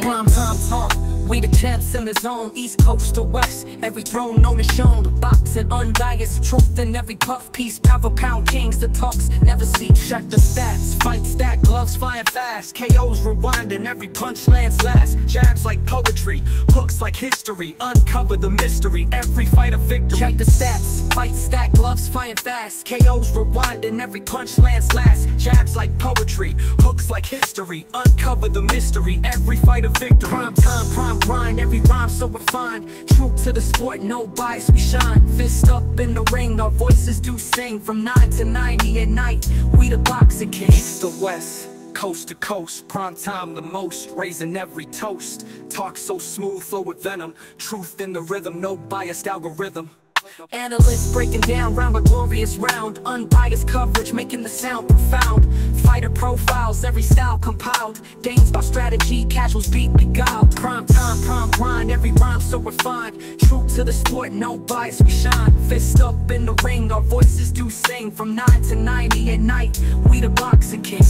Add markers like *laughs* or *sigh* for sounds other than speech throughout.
Prime time talk. We the champs in the zone, east coast to west. Every throne known is shown. The boxing unbiased truth in every puff piece. Power pound kings, the talks never see. Check the stats. Fight stack, gloves flying fast. KOs rewinding, every punch lands last. Jabs like poetry, hooks like history. Uncover the mystery, every fight a victory. Check the stats. Fight stack, gloves flying fast. KOs rewinding, every punch lands last. Jabs like poetry, hooks like history. Uncover the mystery, every fight a victory. Prime time, prime grind, every rhyme so refined. True to the sport, no bias, we shine. Fist up in the ring, our voices do sing. From 9 to 90 at night, we the boxing king. East to west. Coast to coast, prime time the most, raising every toast. Talk so smooth, flow with venom. Truth in the rhythm, no biased algorithm. Analysts breaking down round by glorious round Unbiased coverage making the sound profound Fighter profiles, every style compiled Games by strategy, casuals beat beguiled Prime time, prime grind, every rhyme so refined True to the sport, no bias, we shine Fist up in the ring, our voices do sing From 9 to 90 at night, we the boxing king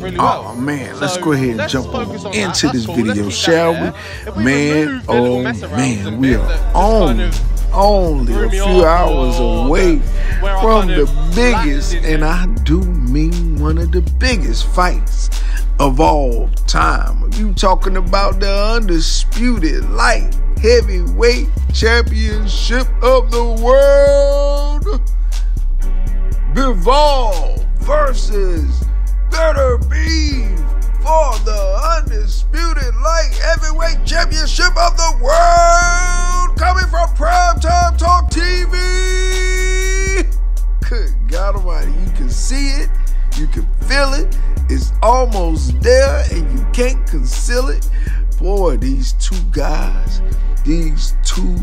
really oh, well. Oh man, let's So, go ahead and jump on that. into That's this cool. Video, shall we? We Man, oh little mess around man, we are that on only a few hours away from the biggest, and I do mean one of the biggest fights of all time. You talking about the undisputed light heavyweight championship of the world? Bivol versus Beterbiev for the undisputed light heavyweight championship of the world coming from Primetime Talk TV. Good God Almighty, you can see it, you can feel it, it's almost there, and you can't conceal it. Boy, these two guys, these two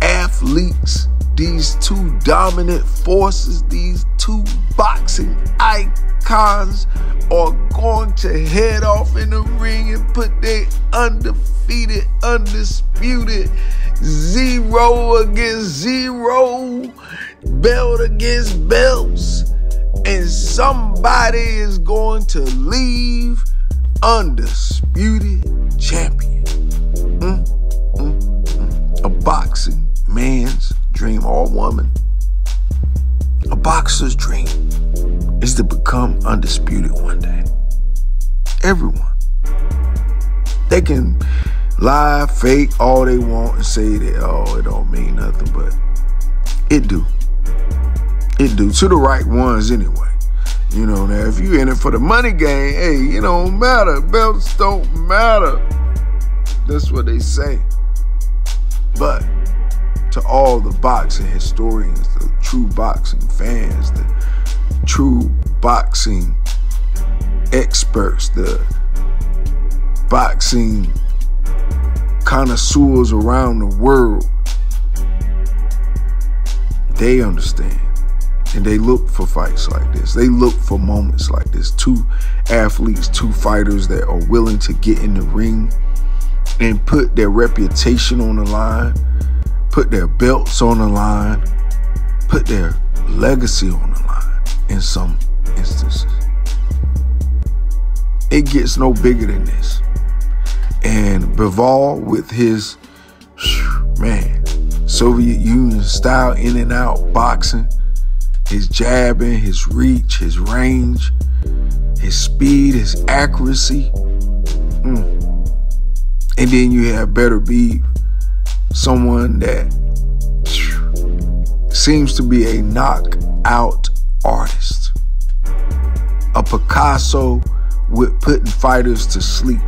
athletes, these two dominant forces, these two boxing icons are going to head off in the ring and put their undefeated, undisputed zero against zero, belt against belts, and somebody is going to leave undisputed Dream is to become undisputed one day. Everyone. They can lie, fake all they want and say that, oh, it don't mean nothing, but it do. It do. To the right ones anyway. You know, now if you in it for the money game, hey, it don't matter. Belts don't matter. That's what they say. But to all the boxing historians, the true boxing fans, the true boxing experts, the boxing connoisseurs around the world, they understand. And they look for fights like this. They look for moments like this. Two athletes, two fighters that are willing to get in the ring and put their reputation on the line, put their belts on the line, put their legacy on the line in some instances. It gets no bigger than this. And Bivol with his man, Soviet Union style in and out boxing, his jabbing, his reach, his range, his speed, his accuracy. Mm. And then you have Beterbiev someone that seems to be a knockout artist, a Picasso with putting fighters to sleep.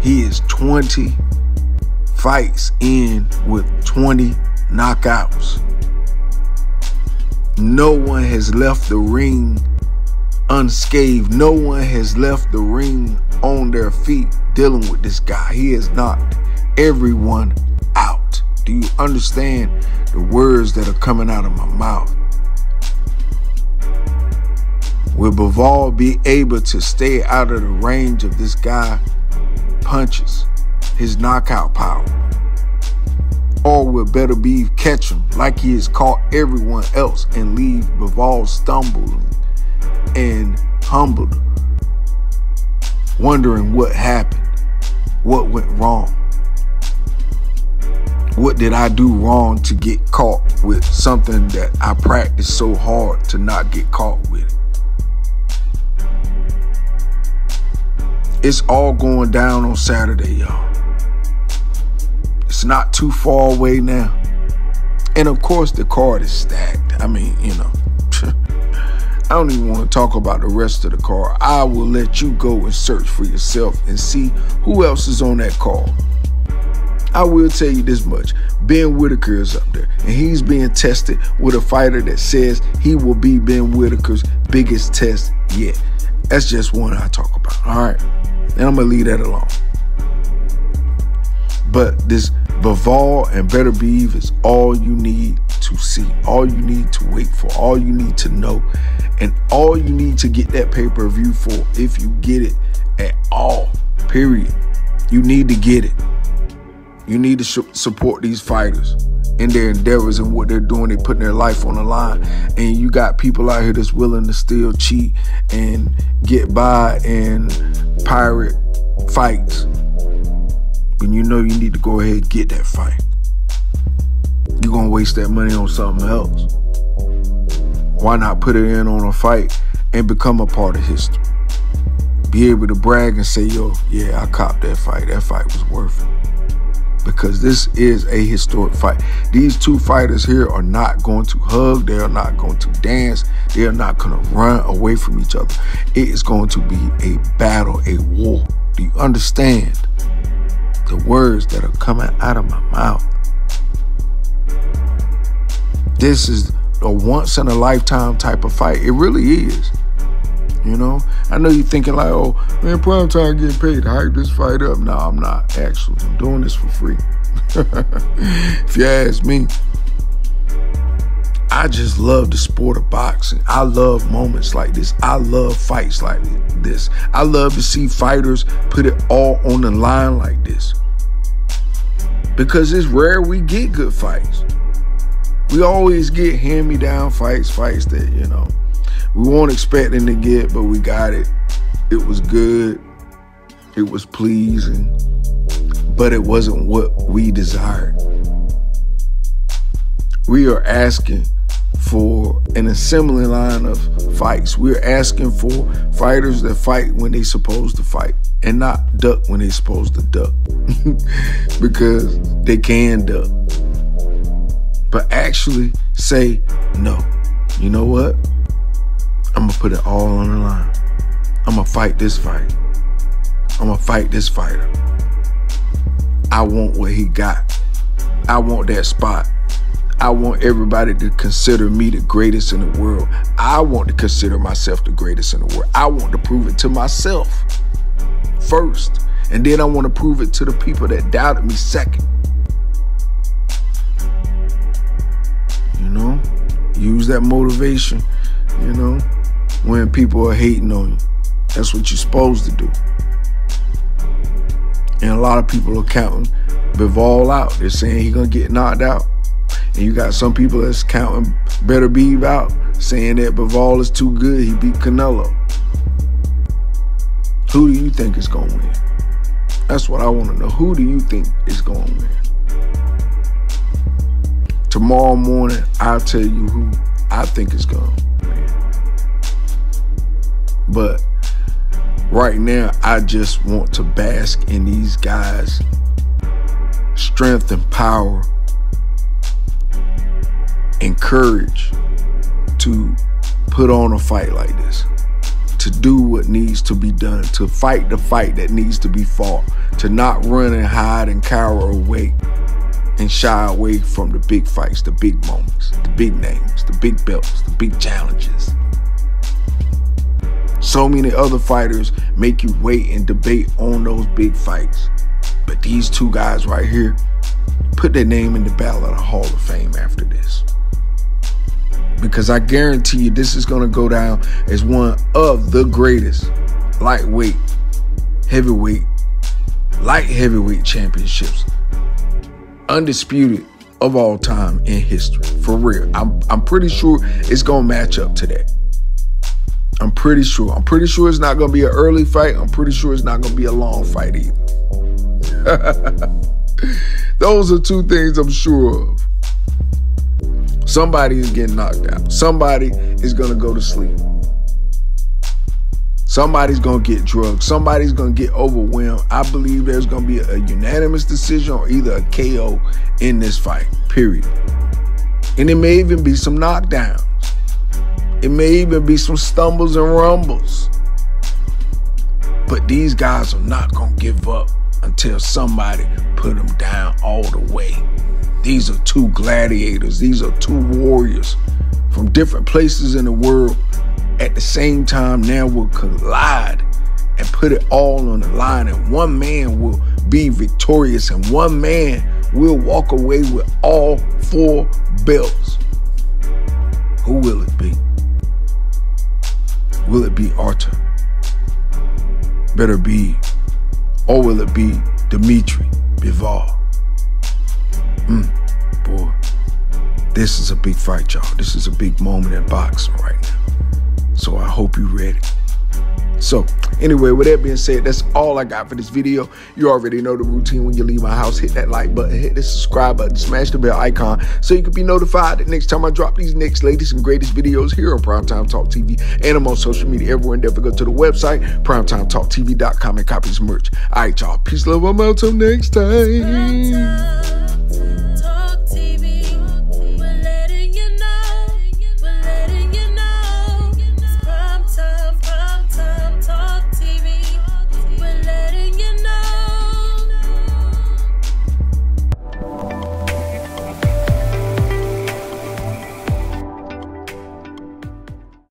He is 20 fights in with 20 knockouts. No one has left the ring unscathed. No one has left the ring on their feet dealing with this guy. He has knocked everyone. Do you understand the words that are coming out of my mouth? Will Bivol be able to stay out of the range of this guy punches, his knockout power? Or will Beterbiev catch him like he has caught everyone else and leave Bivol stumbling and humbled, wondering what happened, what went wrong? What did I do wrong to get caught with something that I practiced so hard to not get caught with? It's all going down on Saturday, y'all. It's not too far away now. And of course, the card is stacked. I mean, you know, *laughs* I don't even want to talk about the rest of the card. I will let you go and search for yourself and see who else is on that card. I will tell you this much. Ben Whitaker is up there, and he's being tested with a fighter that says he will be Ben Whitaker's biggest test yet. That's just one I talk about. All right. And I'm going to leave that alone. But this Bivol and Beterbiev is all you need to see, all you need to wait for, all you need to know, and all you need to get that pay per view for if you get it at all. Period. You need to get it. You need to support these fighters in their endeavors and what they're doing. They're putting their life on the line. And you got people out here that's willing to still cheat and get by and pirate fights. And you know you need to go ahead and get that fight. You're going to waste that money on something else. Why not put it in on a fight and become a part of history? Be able to brag and say, yo, yeah, I copped that fight. That fight was worth it because this is a historic fight. These two fighters here are not going to hug, they are not going to dance, they are not going to run away from each other. It is going to be a battle, a war. Do you understand the words that are coming out of my mouth? This is a once in a lifetime type of fight. It really is. You know, I know you're thinking like, oh man, prime time getting paid to hype this fight up. No, I'm not actually. I'm doing this for free. *laughs* if you ask me, I just love the sport of boxing. I love moments like this. I love fights like this. I love to see fighters put it all on the line like this. Because it's rare we get good fights. We always get hand me down fights, fights that, you know, we weren't expecting to get, but we got it. It was good. It was pleasing, but it wasn't what we desired. We are asking for an assembly line of fights. We're asking for fighters that fight when they're supposed to fight and not duck when they're supposed to duck *laughs* because they can duck. But actually say, no, you know what? I'm gonna put it all on the line. I'm gonna fight this fight. I'm gonna fight this fighter. I want what he got. I want that spot. I want everybody to consider me the greatest in the world. I want to consider myself the greatest in the world. I want to prove it to myself first. And then I want to prove it to the people that doubted me second. You know, use that motivation, you know when people are hating on you. That's what you're supposed to do. And a lot of people are counting Bivol out. They're saying he's gonna get knocked out. And you got some people that's counting Beterbiev out, saying that Bivol is too good. He beat Canelo. Who do you think is gonna win? That's what I want to know. Who do you think is gonna win? Tomorrow morning, I'll tell you who I think is gonna but right now, I just want to bask in these guys' strength and power and courage to put on a fight like this, to do what needs to be done, to fight the fight that needs to be fought, to not run and hide and cower away and shy away from the big fights, the big moments, the big names, the big belts, the big challenges. So many other fighters make you wait and debate on those big fights. But these two guys right here put their name in the Battle of Hall of Fame after this. Because I guarantee you this is going to go down as one of the greatest lightweight, heavyweight, light heavyweight championships. Undisputed of all time in history. For real. I'm I'm pretty sure it's gonna match up to that. I'm pretty sure. I'm pretty sure it's not gonna be an early fight. I'm pretty sure it's not gonna be a long fight either. *laughs* Those are two things I'm sure of. Somebody is getting knocked out. Somebody is gonna go to sleep. Somebody's gonna get drugged. Somebody's gonna get overwhelmed. I believe there's gonna be a, unanimous decision or either a KO in this fight. Period. And it may even be some knockdowns. It may even be some stumbles and rumbles. But these guys are not gonna give up until somebody put them down all the way. These are two gladiators. These are two warriors from different places in the world at the same time now will collide and put it all on the line and one man will be victorious and one man will walk away with all four belts. Who will it be? Will it be Artur? Beterbiev. Or will it be Dimitri Bivol? Mm, boy, this is a big fight, y'all. This is a big moment in boxing right now. So I hope you're ready. So, anyway, with that being said, that's all I got for this video. You already know the routine when you leave my house. Hit that like button, hit the subscribe button, smash the bell icon so you can be notified that next time I drop these next latest and greatest videos here on Primetime Talk TV and I'm on social media everywhere. Endeavor go to the website, primetimetalktv.com and copy some merch. All right, y'all. Peace, love, I'm out till next time.